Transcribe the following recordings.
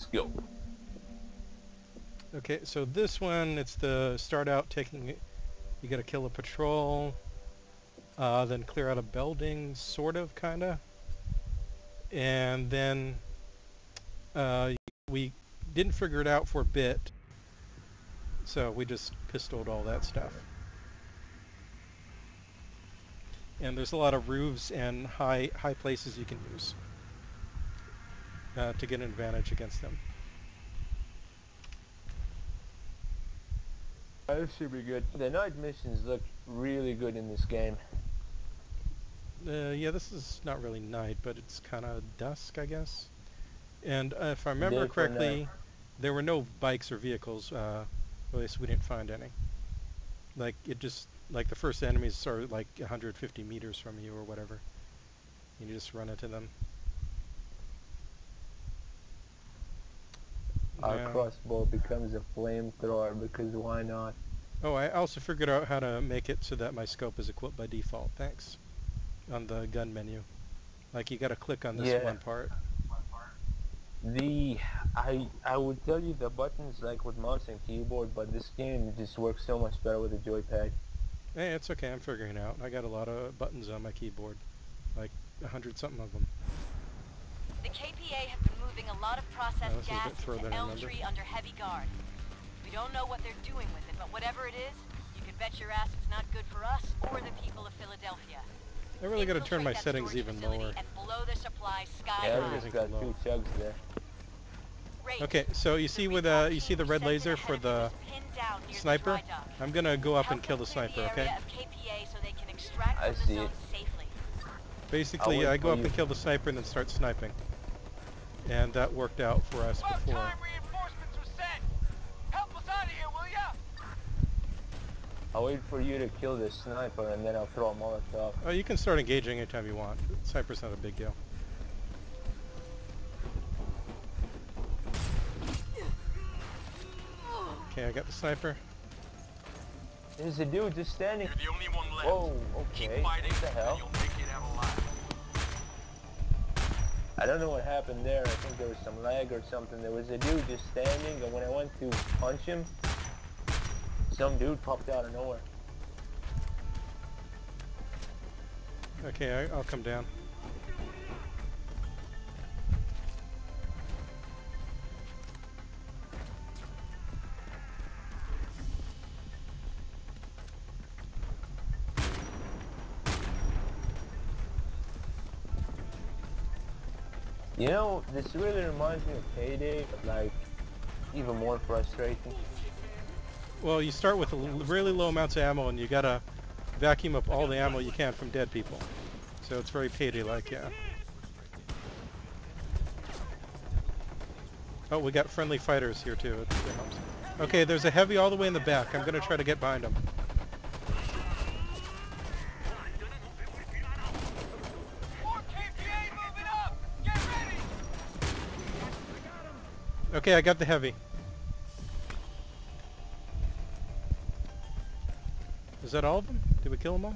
Let's go. Okay, so this one, it's the start out taking, you gotta kill a patrol, uh, then clear out a building, sort of, kinda. And then, uh, we didn't figure it out for a bit, so we just pistoled all that stuff. And there's a lot of roofs and high high places you can use uh, to get an advantage against them. That should be good. The night missions look really good in this game. Uh, yeah, this is not really night, but it's kind of dusk, I guess. And uh, if I remember for correctly, night. there were no bikes or vehicles. Uh, at least we didn't find any. Like it just like the first enemies are like 150 meters from you or whatever. You just run into them. Our Yeah. crossbow becomes a flamethrower because why not? Oh, I also figured out how to make it so that my scope is equipped by default. Thanks. On the gun menu. Like you gotta click on this Yeah. one part. The I I would tell you the buttons like with mouse and keyboard, but this game just works so much better with a joypad. Hey, it's okay. I'm figuring it out. I got a lot of buttons on my keyboard. Like a hundred something of them. The KPA have been moving a lot of processed this gas into than I Elm. Tree under heavy guard. We don't know what they're doing with it, but whatever it is, you can bet your ass it's not good for us or the people of Philadelphia. I really gotta turn my settings even facility lower. And blow their supplies sky Yeah, high. Got two chugs there. Okay, so you see with recon uh, you see the red laser for the is pinned down near the sniper? I'm gonna go up and kill the sniper, okay? area of KPA so they can extract I see it. Safely. Basically, wait I go up you. and kill the sniper and then start sniping. And that worked out for us About before. time reinforcements were sent. Help us out of here, will ya? I'll wait for you to kill the sniper and then I'll throw a molotov. Oh, you can start engaging anytime you want. Sniper's not a big deal. Okay, I got the sniper. There's a dude just standing. You're the only one left. Whoa, Keep okay. fighting, What the and hell? I don't know what happened there. I think there was some lag or something. There was a dude just standing, and when I went to punch him, some dude popped out of nowhere. Okay, I, I'll come down. You know, this really reminds me of Payday, like even more frustrating. Well, you start with really low amounts of ammo, and you gotta vacuum up all the ammo you can from dead people. So it's very payday-like, yeah. Oh, we got friendly fighters here too. It helps. Okay, there's a heavy all the way in the back. I'm gonna try to get behind him. More KPA moving up! Get ready! Okay, I got the heavy. Is that all of them? Did we kill them all?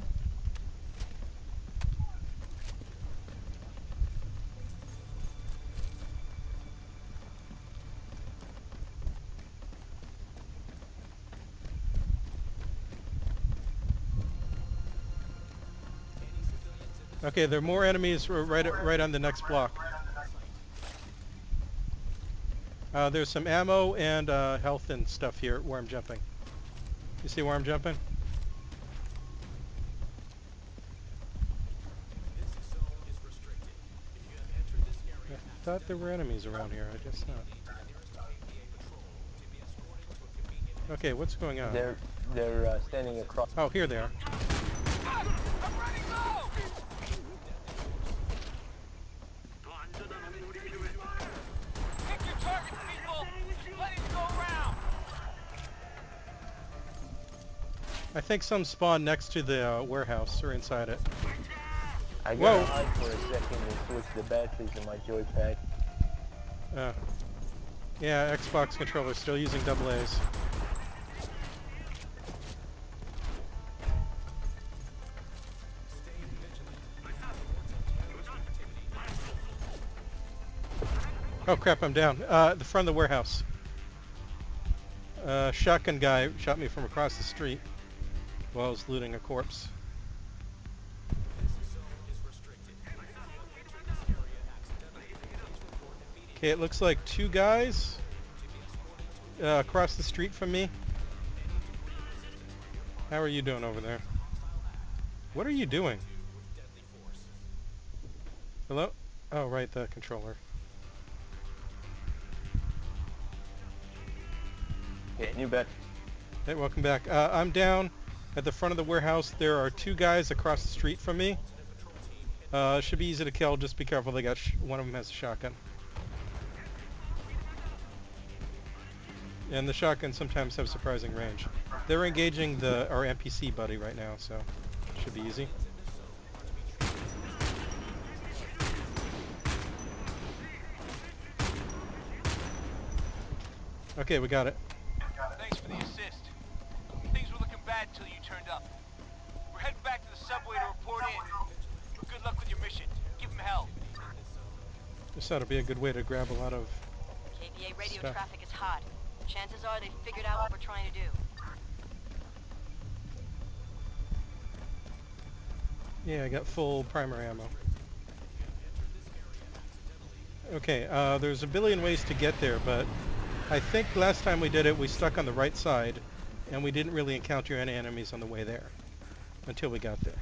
Okay, there are more enemies right right on the next block. Uh, there's some ammo and uh, health and stuff here where I'm jumping. You see where I'm jumping? I thought there were enemies around here. I guess not. Okay, what's going on? They're they're uh, standing across. Oh, here they are. I think some spawn next to the uh, warehouse or inside it. I Whoa. gotta hide for a second and switch the batteries in my joypad. Uh, yeah, Xbox controller still using double A's. Oh crap, I'm down. Uh, the front of the warehouse. Uh, shotgun guy shot me from across the street while I was looting a corpse. Okay, it looks like two guys uh, across the street from me. How are you doing over there? What are you doing? Hello? Oh, right, the controller. Okay, new bet. Hey, welcome back. Uh, I'm down at the front of the warehouse. There are two guys across the street from me. Uh, should be easy to kill. Just be careful. They got one of them has a shotgun. And the shotguns sometimes have surprising range. They're engaging the our NPC buddy right now, so should be easy. Okay, we got it. Turned up. We're heading back to the subway to report in. Good luck with your mission. Give them hell. This ought to be a good way to grab a lot of... KPA radio Stuff. traffic is hot. Chances are they've figured out what we're trying to do. Yeah, I got full primer ammo. Okay, uh, there's a billion ways to get there, but I think last time we did it, we stuck on the right side, and we didn't really encounter any enemies on the way there until we got there.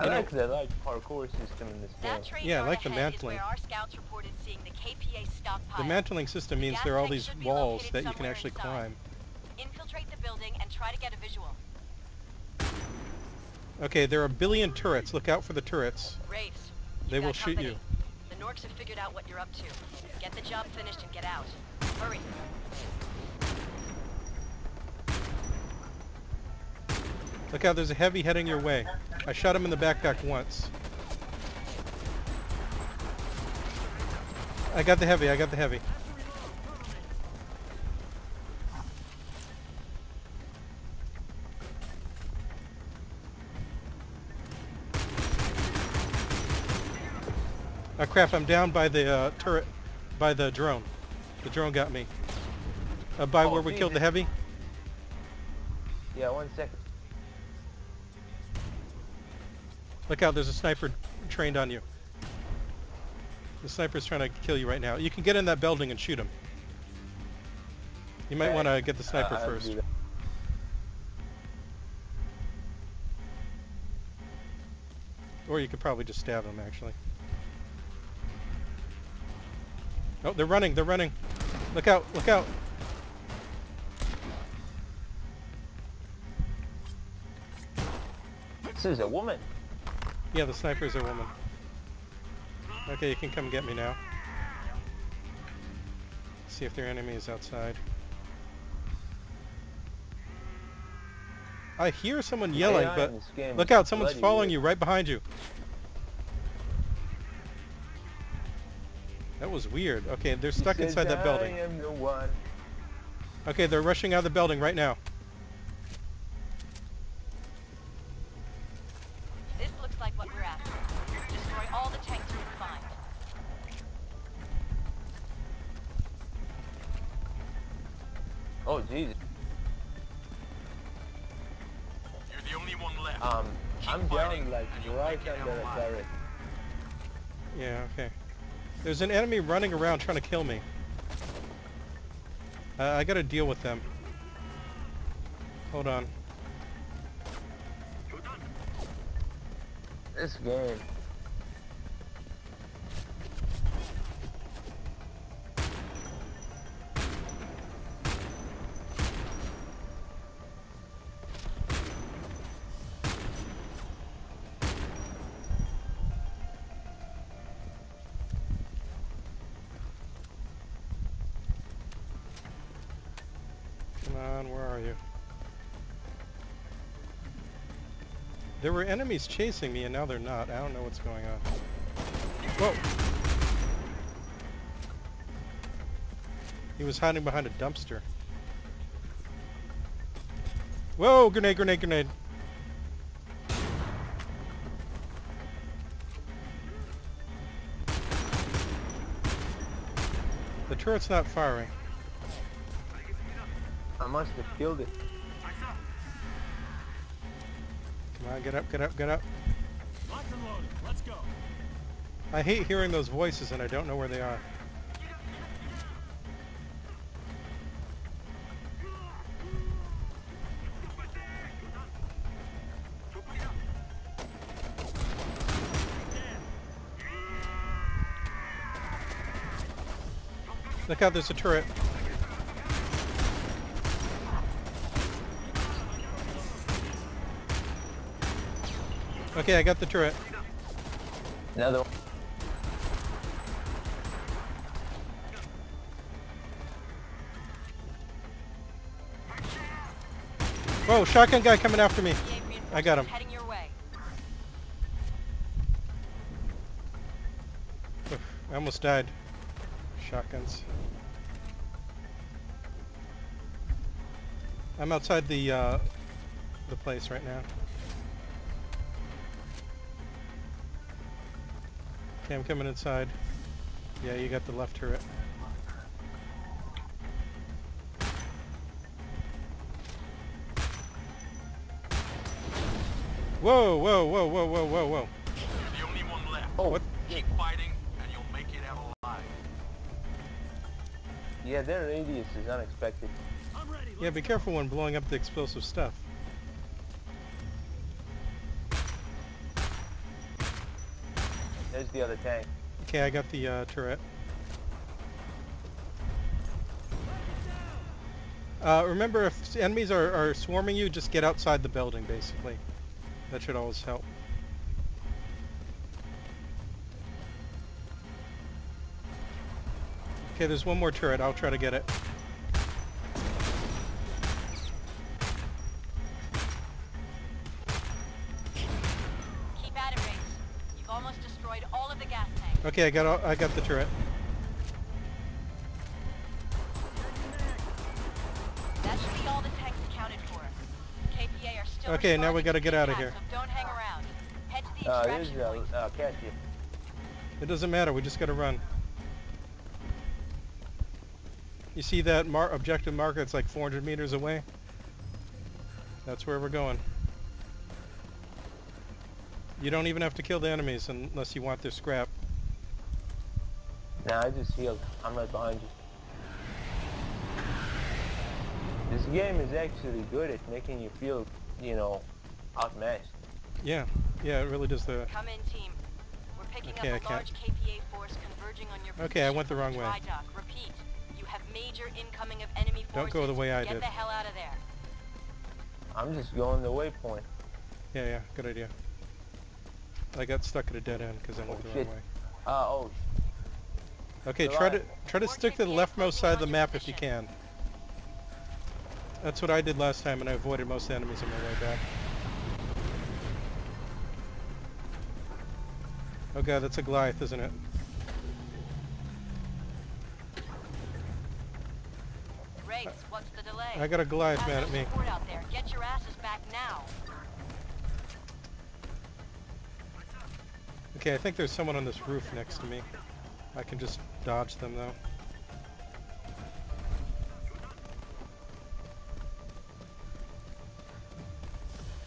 I You know- like the like parkour system in this game. Yeah, I like the mantling. where our scouts reported seeing the KPA. The mantling system means gas there are all these walls that you can actually inside. climb. Infiltrate the building and try to get a visual. Okay, there are a billion turrets. Look out for the turrets. Raves. They will got shoot you. Norks have figured out what you're up to. Get the job finished and get out. Hurry. Look out, there's a heavy heading your way. I shot him in the backpack once. I got the heavy, I got the heavy. Oh crap, I'm down by the uh, turret, by the drone. The drone got me. Uh, by Oh, where we killed the heavy? Yeah, one second. Look out, there's a sniper trained on you. The sniper's trying to kill you right now. You can get in that building and shoot him. You might want to get the sniper Uh, first. Or you could probably just stab him, actually. Oh, they're running, they're running. Look out, look out. This is a woman. Yeah, the sniper's a woman. Okay, you can come get me now. See if there enemy is outside. I hear someone yelling, AI but in this game look out, someone's following you right behind you. That was weird. Okay, they're stuck says, inside that building. I am the one. Okay, they're rushing out of the building right now. This looks like what we're after. Destroy all the tanks we can find. Oh, Jesus. You're the only one left. Um, Keep I'm fighting, down like you'll right make it under the alive. turret. Yeah, okay. There's an enemy running around trying to kill me. Uh, I gotta deal with them. Hold on. This game. on, where are you? There were enemies chasing me and now they're not. I don't know what's going on. Whoa! He was hiding behind a dumpster. Whoa! Grenade, grenade, grenade! The turret's not firing. I must have killed it. Come on, get up, get up, get up. Locked and loaded. Let's go. I hate hearing those voices and I don't know where they are. Look out, there's a turret. Okay, I got the turret. Another one. Whoa, shotgun guy coming after me. I got him. Heading your way. Oof, I almost died. Shotguns. I'm outside the uh, the place right now. Okay, I'm coming inside. Yeah, you got the left turret. Whoa, whoa, whoa, whoa, whoa, whoa, whoa. The only one left. Oh, What? Keep fighting, and you'll make it out alive. yeah, their radius is unexpected. I'm ready. Yeah, be careful when blowing up the explosive stuff. There's the other tank. Okay, I got the uh, turret. Uh, remember, if enemies are, are swarming you, just get outside the building, basically. That should always help. Okay, there's one more turret. I'll try to get it. Okay, I got all, I got the turret. That should be all the tanks accounted for. KPA are still Okay, now we responding gotta get out of here. So don't hang around. Head to the Uh, extraction there's point. uh, uh, Cassia. It doesn't matter. We just gotta run. You see that mar objective marker? It's like 400 meters away. That's where we're going. You don't even have to kill the enemies unless you want their scrap. Nah, I just healed. I'm right behind you. This game is actually good at making you feel, you know, outmatched. Yeah, yeah, it really does the... Come in, team. We're picking Okay, I up a can't- large KPA force converging on your Okay, I went the wrong way. dry dock. Repeat. You have major incoming of enemy forces. Don't go the way I Get did. the hell out of there. I'm just going the waypoint. Yeah, yeah, good idea. I got stuck at a dead end because I went Oh, the shit. wrong way. Uh, oh, Okay, try uh, to try to stick to the leftmost side of the map if you can. That's what I did last time and I avoided most enemies on my way back. Oh god, that's a Goliath, isn't it? Race, what's the delay? I got a Goliath mad at me. out there. Get your asses back now. Okay, I think there's someone on this roof next to me. I can just dodge them though.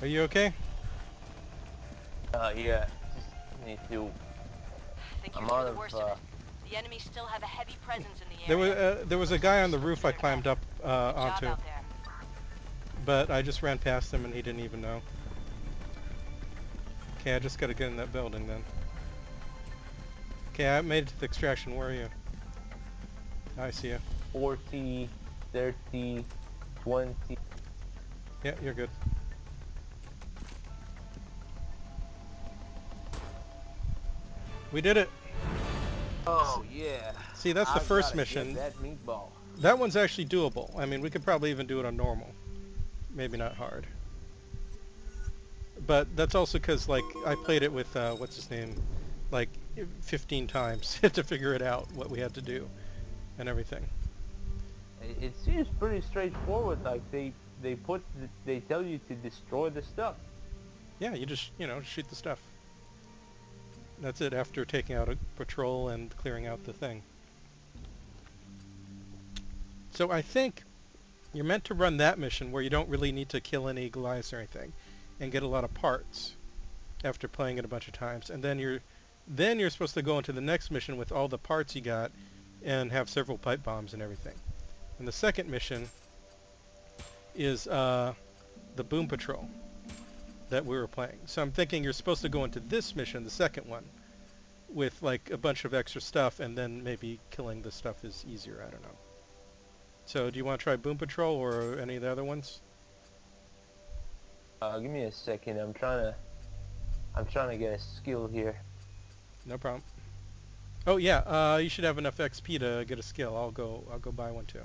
Are you okay? uh, yeah. Just need to. I think I'm you're out the of, worst uh, of it. The enemies still have a heavy presence in the There was area. uh, there was a guy on the roof I climbed up uh, onto, but I just ran past him and he didn't even know. Okay, I just gotta get in that building then. Okay, I made it to the extraction. Where are you? I see you. 40, 30, 20. Yeah, you're good. We did it. Oh, yeah. See, that's the I first mission. That meatball. That one's actually doable. I mean, we could probably even do it on normal. Maybe not hard. But that's also because, like, I played it with, uh, what's his name, like, 15 times to figure it out, what we had to do, and everything. It, it seems pretty straightforward. Like they they put th- they tell you to destroy the stuff. Yeah, you just, you know, shoot the stuff. That's it after taking out a patrol and clearing out the thing. So I think you're meant to run that mission where you don't really need to kill any Goliaths or anything, and get a lot of parts after playing it a bunch of times, and then you're then you're supposed to go into the next mission with all the parts you got, and have several pipe bombs and everything. And the second mission is uh, the Boom Patrol that we were playing. So I'm thinking you're supposed to go into this mission, the second one, with like a bunch of extra stuff, and then maybe killing the stuff is easier. I don't know. So do you want to try Boom Patrol or any of the other ones? Uh, give me a second. I'm trying to. I'm trying to get a skill here. No problem. Oh yeah, uh, you should have enough XP to get a skill. I'll go. I'll go buy one too.